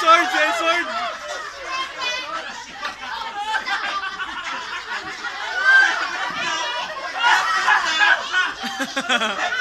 sword, say sword. Ha ha ha.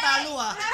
talo ah.